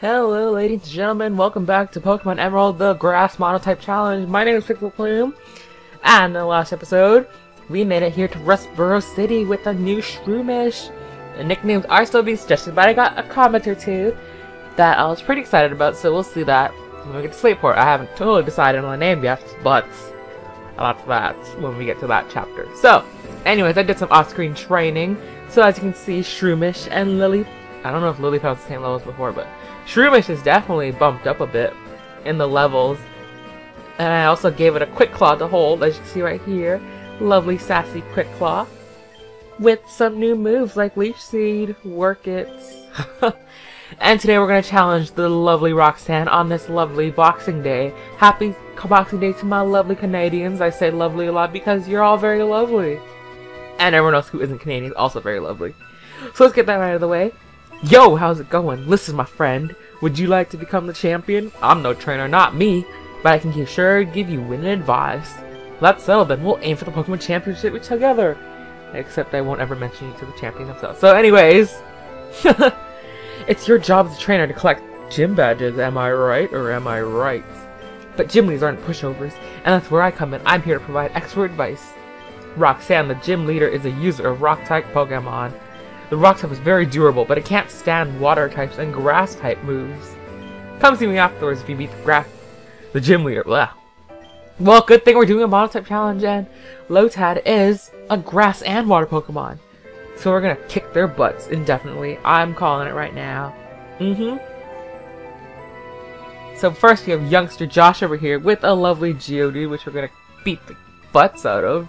Hello, ladies and gentlemen. Welcome back to Pokemon Emerald, the Grass Monotype Challenge. My name is Pixl Plume, and in the last episode, we made it here to Rustboro City with a new Shroomish. The nicknames are still being suggested, but I got a comment or two that I was pretty excited about, so we'll see that when we get to Slateport. I haven't totally decided on the name yet, but that's that when we get to that chapter. So, anyways, I did some off-screen training, so as you can see, Shroomish and Lily I don't know if Lilliputt's the same level as before, but Shroomish is definitely bumped up a bit in the levels. And I also gave it a Quick Claw to hold, as you can see right here. Lovely, sassy Quick Claw. With some new moves like Leech Seed, Work It. and today we're going to challenge the lovely Roxanne on this lovely Boxing Day. Happy Boxing Day to my lovely Canadians. I say lovely a lot because you're all very lovely. And everyone else who isn't Canadian is also very lovely. So let's get that out of the way. Yo, how's it going? Listen, my friend. Would you like to become the champion? I'm no trainer, not me, but I can sure give you winning advice. Let's settle then. We'll aim for the Pokemon Championship together. Except I won't ever mention you to the champion himself. So anyways, it's your job as a trainer to collect gym badges, am I right or am I right? But gym leaders aren't pushovers, and that's where I come in. I'm here to provide expert advice. Roxanne, the gym leader, is a user of rock-type Pokemon. The rock type is very durable, but it can't stand water types and grass type moves. Come see me afterwards if you beat the grass, the gym leader. Blah. Well, good thing we're doing a mono type challenge, and Lotad is a grass and water Pokemon. So we're gonna kick their butts indefinitely. I'm calling it right now. Mm-hmm. So first we have youngster Josh over here with a lovely Geodude, which we're gonna beat the butts out of.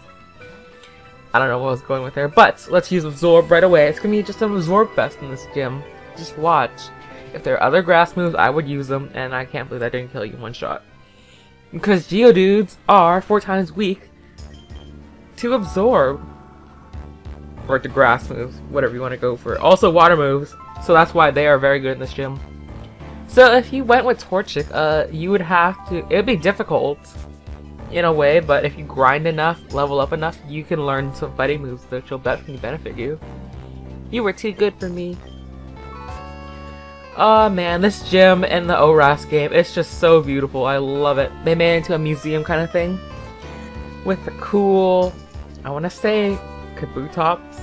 I don't know what I was going with there, but let's use Absorb right away. It's gonna be just an Absorb fest in this gym. Just watch. If there are other grass moves, I would use them, and I can't believe I didn't kill you in one shot. Because Geodudes are four times weak to Absorb. Or to grass moves, whatever you want to go for. Also water moves, so that's why they are very good in this gym. So if you went with Torchic, uh, you would have to, it would be difficult in a way, but if you grind enough, level up enough, you can learn some fighting moves that will definitely benefit you. You were too good for me. Oh man, this gym and the ORAS game, it's just so beautiful. I love it. They made it into a museum kind of thing. With the cool, I want to say, Kabutops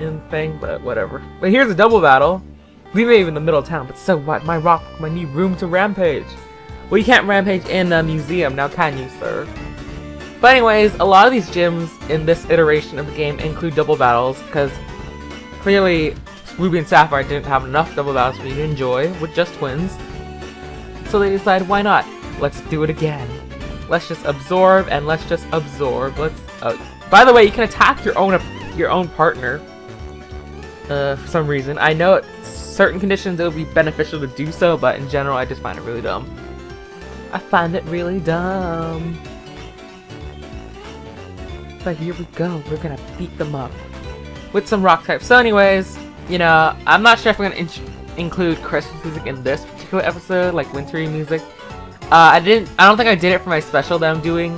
in thing, but whatever. But here's a double battle. We be in the middle of town, but so what? My rock, my new room to rampage. Well, you can't rampage in a museum, now can you, sir? But anyways, a lot of these gyms in this iteration of the game include double battles, because clearly Ruby and Sapphire didn't have enough double battles for you to enjoy with just twins. So they decide, why not? Let's do it again. Let's just absorb and let's just absorb. Let's. Uh, by the way, you can attack your own your own partner. Uh, for some reason, I know certain conditions it would be beneficial to do so, but in general, I just find it really dumb. I find it really dumb. But here we go. We're gonna beat them up with some rock type. So anyways, you know, I'm not sure if we're gonna include Christmas music in this particular episode, like wintry music. Uh, I didn't. I don't think I did it for my special that I'm doing.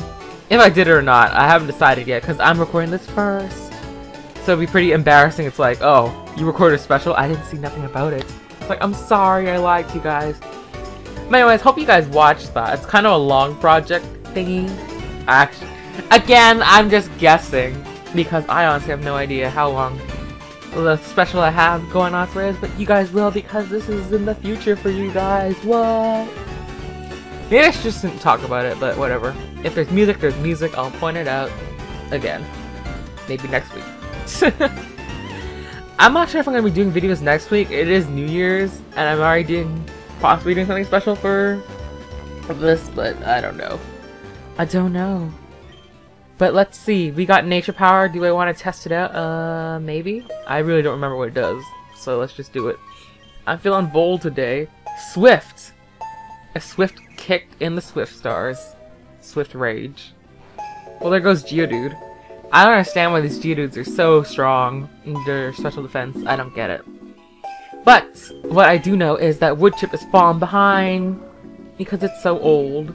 If I did it or not, I haven't decided yet because I'm recording this first. So it'd be pretty embarrassing. It's like, oh, you recorded a special? I didn't see nothing about it. It's like, I'm sorry, I lied to you guys. But anyways, hope you guys watched that. It's kind of a long project thingy. Actually, again, I'm just guessing because I honestly have no idea how long the special I have going on for is, but you guys will because this is in the future for you guys. What? Maybe I just didn't talk about it, but whatever. If there's music, there's music. I'll point it out again. Maybe next week. I'm not sure if I'm going to be doing videos next week. It is New Year's, and I'm already doing possibly doing something special for this, but I don't know. I don't know. But let's see. We got nature power. Do I want to test it out? Uh, maybe? I really don't remember what it does. So let's just do it. I'm feeling bold today. Swift! A swift kick in the swift stars. Swift rage. Well, there goes Geodude. I don't understand why these Geodudes are so strong in their special defense. I don't get it. But what I do know is that Woodchip is falling behind because it's so old.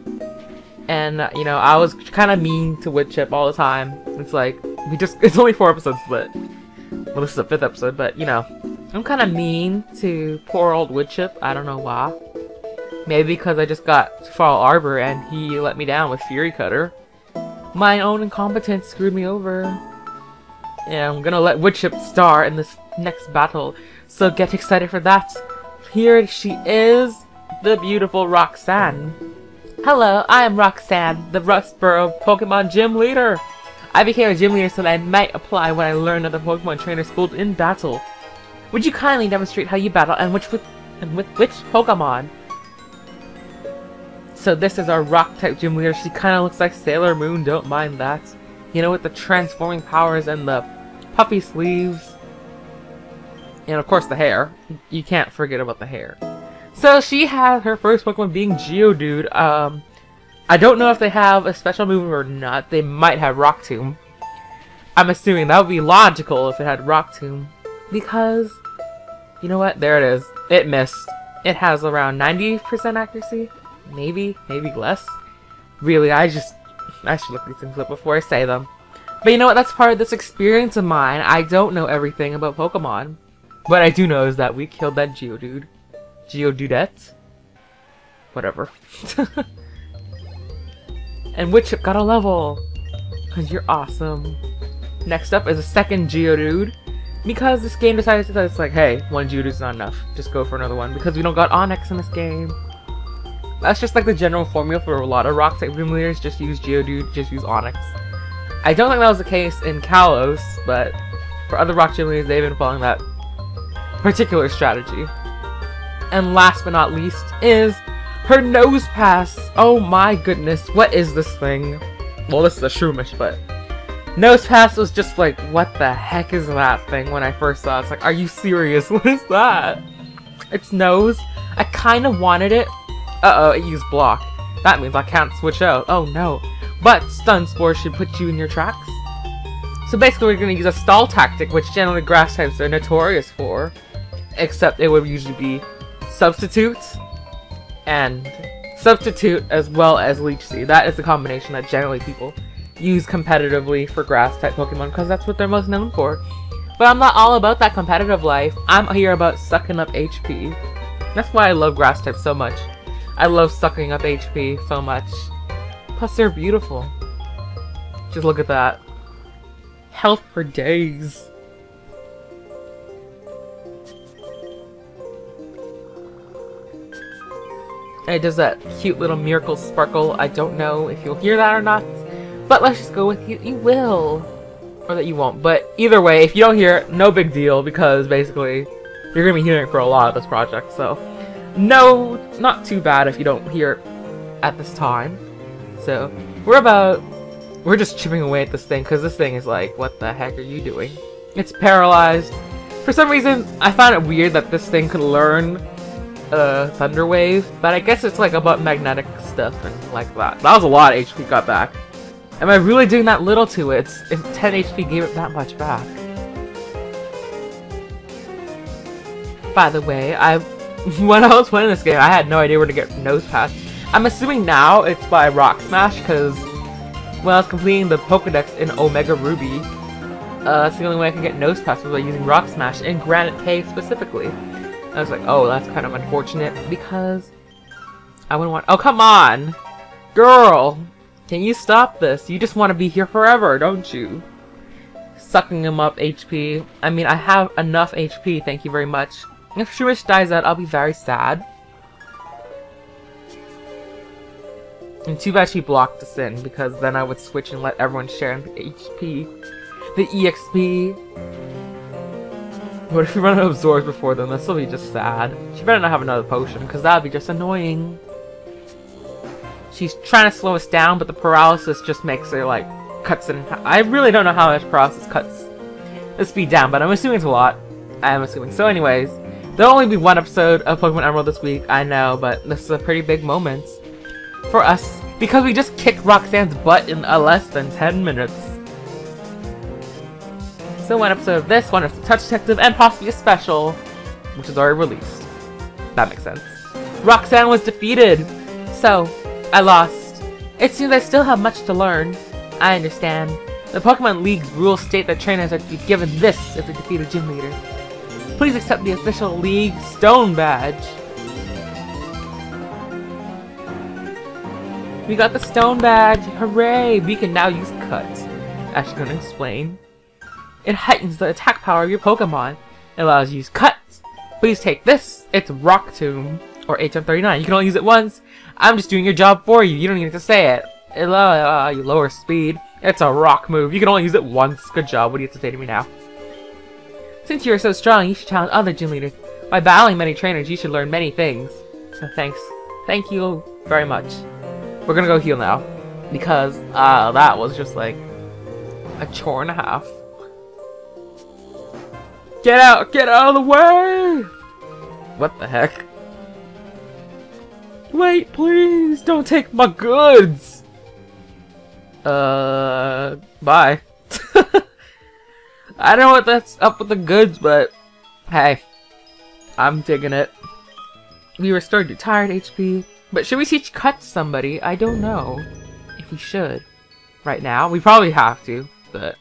And, uh, you know, I was kind of mean to Woodchip all the time. It's like, we just, it's only four episodes split. Well, this is the fifth episode, but, you know, I'm kind of mean to poor old Woodchip. I don't know why. Maybe because I just got to Fallarbor and he let me down with Fury Cutter. My own incompetence screwed me over. And I'm gonna let Woodchip star in this next battle, so get excited for that. Here she is, the beautiful Roxanne. Hello, I am Roxanne, the Rustboro Pokemon Gym Leader. I became a gym leader so that I might apply what I learned at the Pokemon Trainer School in battle. Would you kindly demonstrate how you battle and which with and with which Pokemon? So this is our rock type gym leader. She kind of looks like Sailor Moon, don't mind that. You know, with the transforming powers and the puffy sleeves. And of course the hair. You can't forget about the hair. So she has her first Pokemon being Geodude. Um, I don't know if they have a special move or not. They might have Rock Tomb. I'm assuming that would be logical if it had Rock Tomb. Because, you know what? There it is. It missed. It has around 90% accuracy. Maybe, maybe less. Really, I just, I should look these things up before I say them. But you know what? That's part of this experience of mine. I don't know everything about Pokemon. What I do know is that we killed that Geodude. Geodudette? Whatever. and Woodchip got a level! Because you're awesome. Next up is a second Geodude. Because this game decided that it's like, hey, one Geodude's not enough. Just go for another one. Because we don't got Onix in this game. That's just like the general formula for a lot of rock type leaders. Just use Geodude, just use Onix. I don't think that was the case in Kalos, but for other rock leaders, they've been following that particular strategy. And last but not least is her Nosepass. Oh my goodness, what is this thing? Well, this is a Shroomish, but Nosepass was just like, what the heck is that thing when I first saw it? It's like, are you serious? What is that? It's nose. I kind of wanted it. Uh-oh, it used block. That means I can't switch out. Oh no. But Stun Spore should put you in your tracks. So basically we're going to use a stall tactic, which generally grass types are notorious for. Except it would usually be Substitute and Substitute as well as Leech Seed. That is the combination that generally people use competitively for grass type Pokemon because that's what they're most known for. But I'm not all about that competitive life. I'm here about sucking up HP. That's why I love grass types so much. I love sucking up HP so much. Plus they're beautiful. Just look at that. Health for days. It does that cute little miracle sparkle. I don't know if you'll hear that or not. But let's just go with you. You will. Or that you won't. But either way, if you don't hear it, no big deal. Because basically, you're going to be hearing it for a lot of this project. So, no, not too bad if you don't hear it at this time. So, we're about... We're just chipping away at this thing. Because this thing is like, what the heck are you doing? It's paralyzed. For some reason, I found it weird that this thing could learn uh, Thunder Wave, but I guess it's like about magnetic stuff and like that. That was a lot of HP got back. Am I really doing that little to it? If 10 HP gave it that much back. By the way, I when I was playing this game, I had no idea where to get Nosepass. I'm assuming now it's by Rock Smash, because when I was completing the Pokedex in Omega Ruby, uh, that's the only way I can get Nosepass was by using Rock Smash, in Granite Cave specifically. I was like, oh, that's kind of unfortunate because I wouldn't want- Oh, come on! Girl! Can you stop this? You just want to be here forever, don't you? Sucking him up HP. I mean, I have enough HP, thank you very much. If Shroomish dies out, I'll be very sad. And too bad she blocked us in, because then I would switch and let everyone share the HP. The EXP. What if we run out of Zors before then? This will be just sad. She better not have another potion, because that would be just annoying. She's trying to slow us down, but the paralysis just makes her, like, cuts in I really don't know how much paralysis cuts the speed down, but I'm assuming it's a lot. I am assuming. So anyways, there'll only be one episode of Pokemon Emerald this week, I know, but this is a pretty big moment for us, because we just kicked Roxanne's butt in uh, less than 10 minutes. So one episode of this, one of Touch Detective, and possibly a special, which is already released. That makes sense. Roxanne was defeated, so I lost. It seems I still have much to learn. I understand. The Pokemon League's rules state that trainers are to be given this if they defeat a gym leader. Please accept the official League Stone Badge. We got the Stone Badge! Hooray! We can now use Cut. Actually, gonna explain. It heightens the attack power of your Pokemon. It allows you to use Cut. Please take this. It's Rock Tomb, or HM39. You can only use it once. I'm just doing your job for you. You don't need to say it. It uh, you lower speed. It's a rock move. You can only use it once. Good job. What do you have to say to me now? Since you are so strong, you should challenge other gym leaders. By battling many trainers, you should learn many things. So thanks. Thank you very much. We're gonna go heal now. Because, uh, that was just like a chore and a half. Get out! Get out of the way! What the heck? Wait, please! Don't take my goods! Uh, bye. I don't know what that's up with the goods, but hey, I'm digging it. We restored your tired HP, but should we teach cut to somebody? I don't know if we should. Right now, we probably have to, but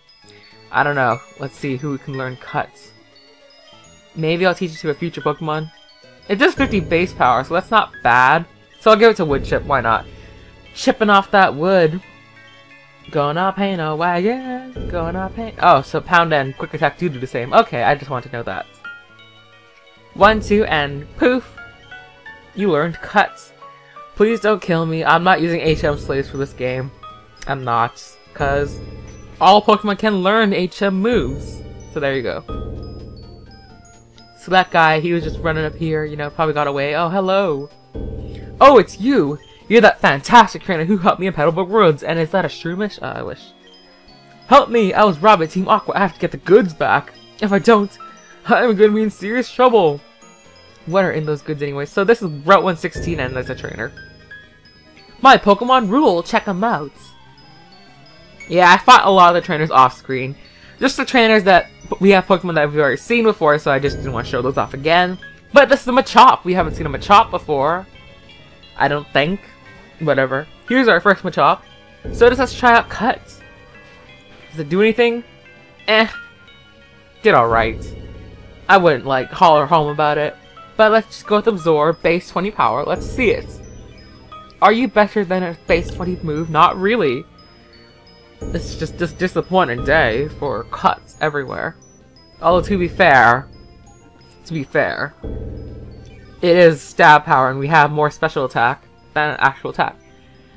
I don't know. Let's see who we can learn cuts. Maybe I'll teach it to a future Pokemon. It does 50 base power, so that's not bad. So I'll give it to Woodchip, why not? Chipping off that wood. Gonna paint a wagon, gonna paint- Oh, so Pound and Quick Attack do do the same. Okay, I just want to know that. One, two, and poof! You learned cuts. Please don't kill me, I'm not using HM Slaves for this game. I'm not, cause all Pokemon can learn HM moves. So there you go. So that guy, he was just running up here, you know, probably got away. Oh, hello! Oh, it's you! You're that fantastic trainer who helped me in Petalburg Woods, and is that a Shroomish? Uh, I wish. Help me! I was robbed by Team Aqua. I have to get the goods back. If I don't, I'm gonna be in serious trouble. What are in those goods anyway? So this is Route 116 and there's a trainer. My Pokemon rule! Check them out! Yeah, I fought a lot of the trainers off screen. Just the trainers that we have Pokemon that we've already seen before, so I just didn't want to show those off again. But this is a Machop. We haven't seen a Machop before. I don't think. Whatever. Here's our first Machop. So does let's try out Cuts. Does it do anything? Eh. Did alright. I wouldn't, like, holler home about it. But let's just go with Absorb, base 20 power. Let's see it. Are you better than a base 20 move? Not really. It's just this disappointing day for cuts everywhere. Although to be fair, to be fair, it is STAB power and we have more special attack than actual attack.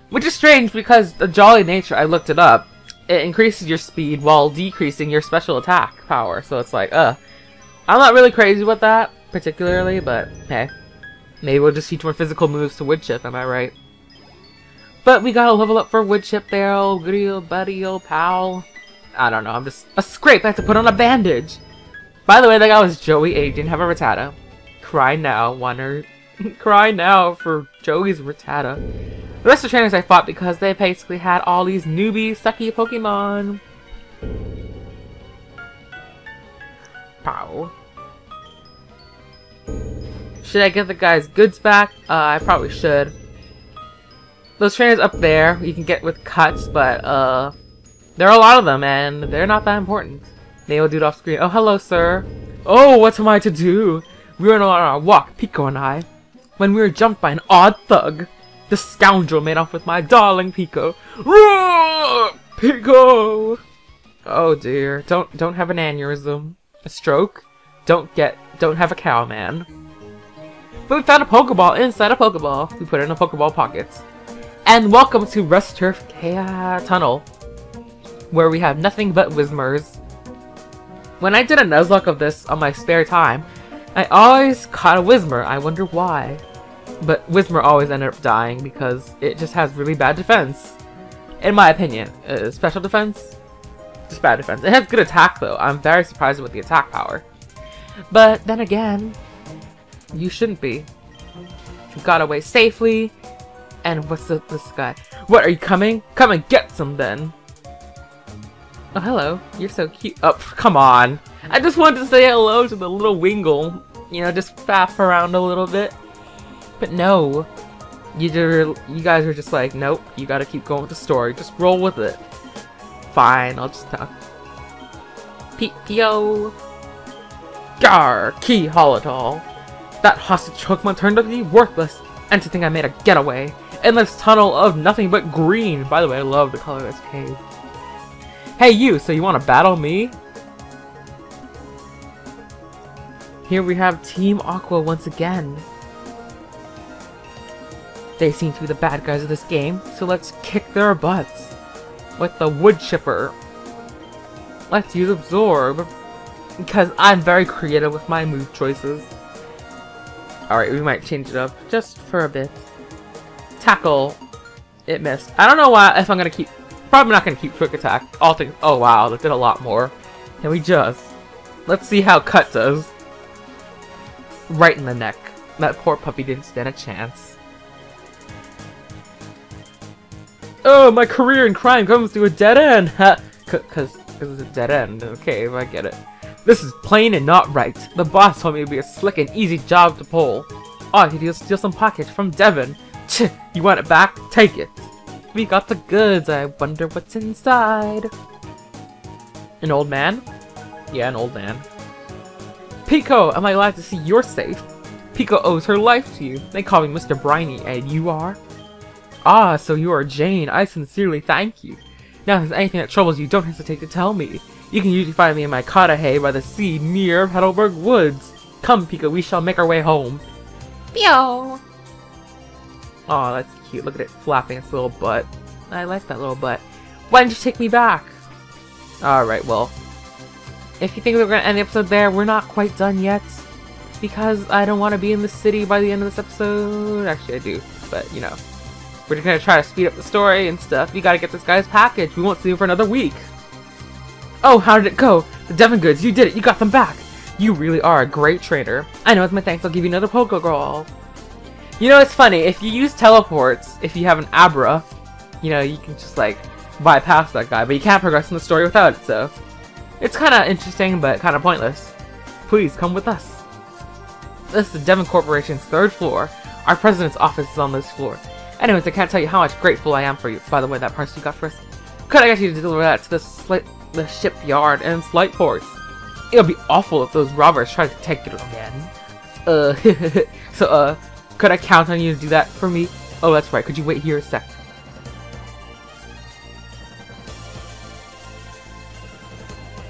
Which is strange because the Jolly Nature, I looked it up, it increases your speed while decreasing your special attack power. So it's like, uh, I'm not really crazy with that particularly, but hey, maybe we'll just teach more physical moves to Woodchip, am I right? But we gotta level up for Woodchip there, old goody old buddy, old pal. I don't know, I'm just a scrape, I have to put on a bandage. By the way, that guy was Joey A, didn't have a Rattata. Cry now, Wonder. Cry now for Joey's Rattata. The rest of the trainers I fought because they basically had all these newbie, sucky Pokemon. Pow. Should I get the guy's goods back? Uh, I probably should. Those trainers up there, you can get with cuts, but, uh, there are a lot of them, and they're not that important. Do it off screen. Oh, hello, sir. Oh, what am I to do? We were on our walk, Peeko and I, when we were jumped by an odd thug. The scoundrel made off with my darling Peeko. Roar! Peeko! Oh dear, don't don't have an aneurysm, a stroke. Don't get, don't have a cow, man. But we found a Pokeball inside a Pokeball. We put it in a Pokeball pocket. And welcome to Rusturf Tunnel, where we have nothing but Whismurs. When I did a Nuzlocke of this on my spare time, I always caught a Whismur. I wonder why. But Whismur always ended up dying because it just has really bad defense. In my opinion. Uh, special defense? Just bad defense. It has good attack though. I'm very surprised with the attack power. But then again, you shouldn't be. Got away safely. And what's this guy? What, are you coming? Come and get some then. Oh, hello. You're so cute. Oh, come on. I just wanted to say hello to the little Wingull. You know, just faff around a little bit. But no. You, you guys are just like, nope, you gotta keep going with the story. Just roll with it. Fine, I'll just talk. P P.O. Gar, Key Holotol. That hostage Pokemon turned out to be worthless, and to think I made a getaway. This tunnel of nothing but green. By the way, I love the color of this cave. Hey you, so you want to battle me? Here we have Team Aqua once again. They seem to be the bad guys of this game, so let's kick their butts. With the wood chipper. Let's use Absorb. Because I'm very creative with my move choices. Alright, we might change it up just for a bit. Tackle. It missed. I don't know why, if I'm gonna keep... Probably not gonna keep Quick Attack. All things... Oh wow, that did a lot more. Can we just... Let's see how Cut does. Right in the neck. That poor puppy didn't stand a chance. Oh, my career in crime comes to a dead end! Cause it was a dead end. Okay, I get it. This is plain and not right. The boss told me it'd be a slick and easy job to pull. To do was steal some package from Devon. Ch, you want it back? Take it. We got the goods. I wonder what's inside. An old man? Yeah, an old man. Peeko, am I glad to see you're safe? Peeko owes her life to you. They call me Mr. Briny, and you are? Ah, so you are Jane. I sincerely thank you. Now, if there's anything that troubles you, don't hesitate to tell me. You can usually find me in my Katahay by the sea near Petalburg Woods. Come, Peeko, we shall make our way home. Pio! Aw, that's cute. Look at it flapping its little butt. I like that little butt. Why didn't you take me back? Alright, well. If you think we're going to end the episode there, we're not quite done yet. Because I don't want to be in the city by the end of this episode. Actually, I do. But, you know. We're just gonna try to speed up the story and stuff. We gotta get this guy's package. We won't see him for another week. Oh, how did it go? The Devon goods, you did it. You got them back. You really are a great trainer. I know, as my thanks, I'll give you another Pokeball. You know, it's funny. If you use teleports, if you have an Abra, you know, you can just, like, bypass that guy. But you can't progress in the story without it, so... It's kind of interesting, but kind of pointless. Please, come with us. This is the Devon Corporation's third floor. Our president's office is on this floor. Anyways, I can't tell you how much grateful I am for you. By the way, that parcel you got for us. Could I get you to deliver that to the, the shipyard in Slateport? It would be awful if those robbers tried to take it again. Uh, so, uh, could I count on you to do that for me? Oh, that's right. Could you wait here a sec?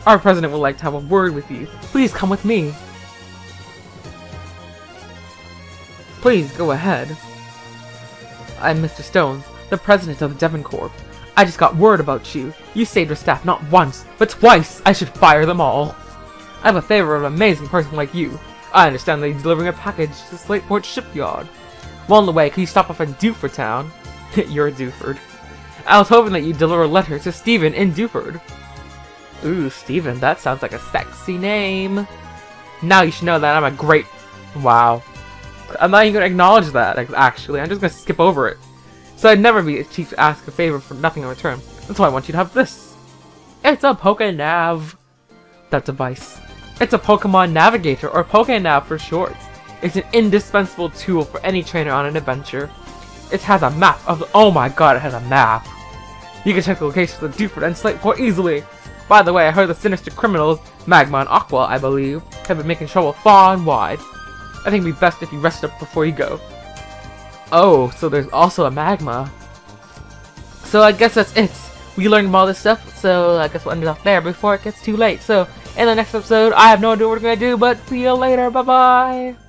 Our president would like to have a word with you. Please come with me. Please, go ahead. I'm Mr. Stone, the president of Devon Corp. I just got word about you. You saved our staff not once, but twice. I should fire them all. I have a favor of an amazing person like you. I understand that you're delivering a package to Slateport Shipyard. Well, on the way, can you stop off in Dewford Town? you're Dewford. I was hoping that you'd deliver a letter to Steven in Dewford. Ooh, Steven, that sounds like a sexy name. Now you should know that I'm a great... Wow. I'm not even going to acknowledge that, actually. I'm just going to skip over it. So I'd never be cheap to ask a favor for nothing in return. That's why I want you to have this. It's a Pokenav. That device. It's a Pokemon Navigator, or Pokenav for short. It's an indispensable tool for any trainer on an adventure. It has a map of the- Oh my god, it has a map! You can check the locations of Dewford and Slateport easily! By the way, I heard the sinister criminals, Magma and Aqua, I believe, have been making trouble far and wide. I think it'd be best if you rest up before you go. Oh, so there's also a magma. So I guess that's it. We learned all this stuff, so I guess we'll end it off there before it gets too late. So, in the next episode, I have no idea what we're going to do, but see you later. Bye-bye!